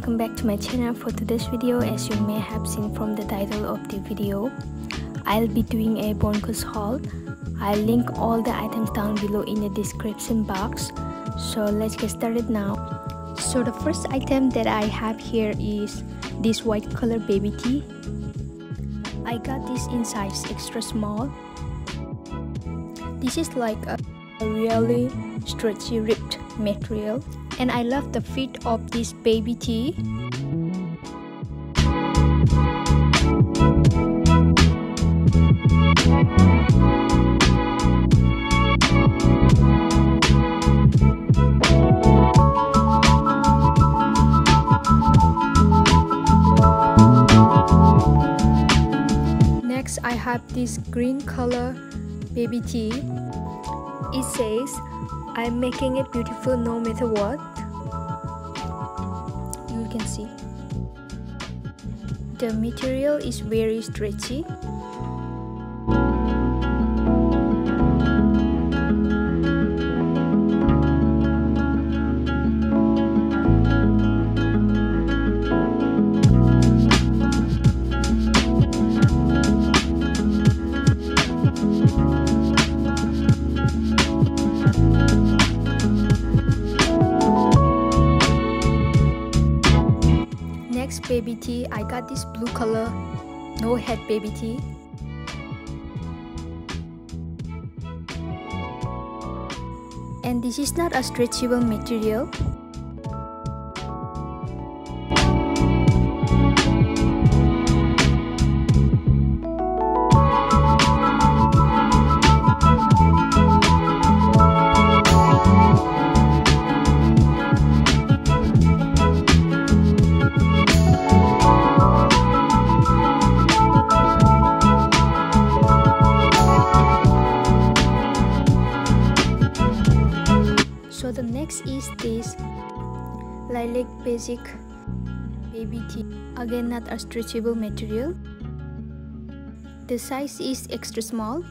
welcome back to my channel. For today's video as you may have seen from the title of the video I'll be doing a bonkers haul. I'll link all the items down below in the description box. So let's get started now. So the first item that I have here is this white color baby tee I got this in size extra small. This is like a really stretchy ripped material and I love the fit of this baby tee. Next I have this green color baby tee. It says I'm making it beautiful no matter what. Can see. The material is very stretchy. Baby tee i got this blue color. No Hate baby tee and this is not a stretchable material basic baby tee. Again not a stretchable material. The size is extra small.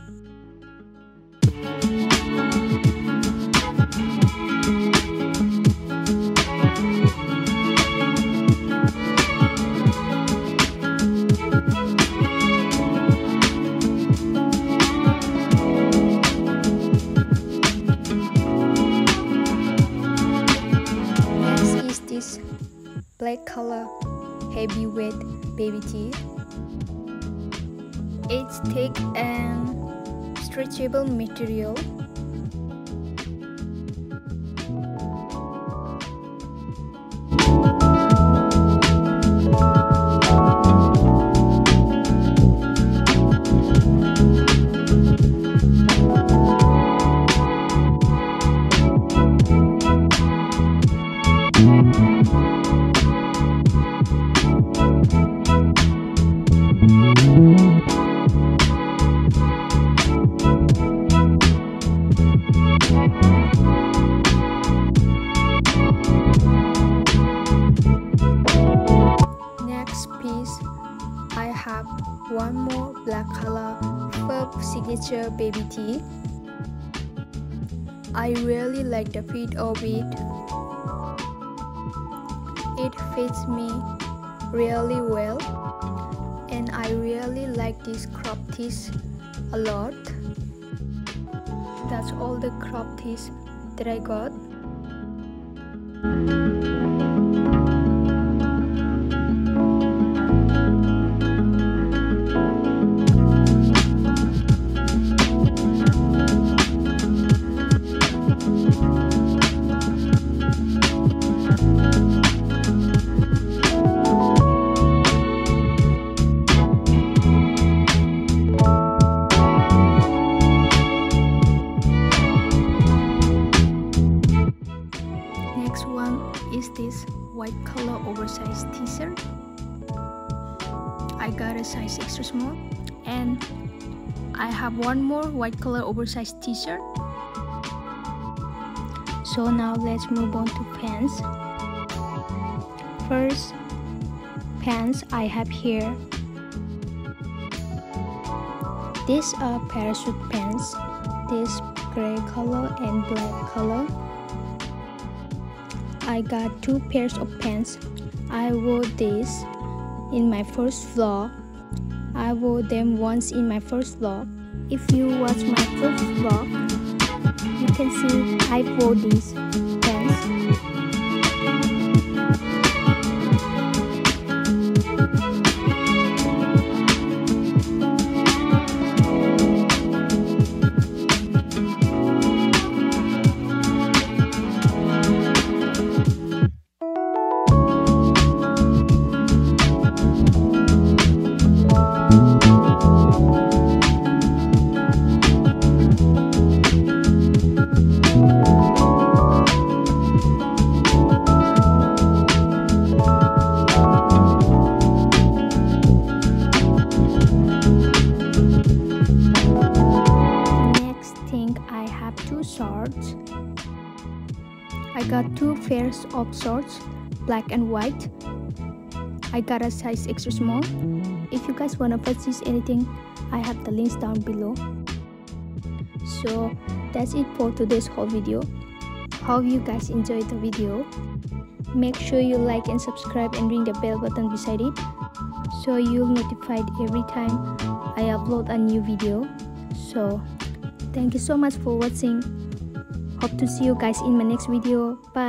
Black color heavy heavyweight baby tee. It's thick and stretchable material. One more black color Furb signature baby tee. I really like the fit of it. It fits me really well and I really like this crop tees a lot. That's all the crop tees that I got. White color oversized t-shirt. I got a size extra small and I have one more white color oversized t-shirt. So now let's move on to pants. First pants I have here. These are parachute pants. This gray color and black color. I got two pairs of pants. I wore this in my first vlog. I wore them once in my first vlog. If you watch my first vlog, you can see I wore these got two pairs of shorts, black and white. I got a size extra small. If you guys wanna purchase anything, I have the links down below. So that's it for today's haul video. Hope you guys enjoyed the video. Make sure you like and subscribe and ring the bell button beside it so you'll notified every time I upload a new video. So thank you so much for watching hope to see you guys in my next video. Bye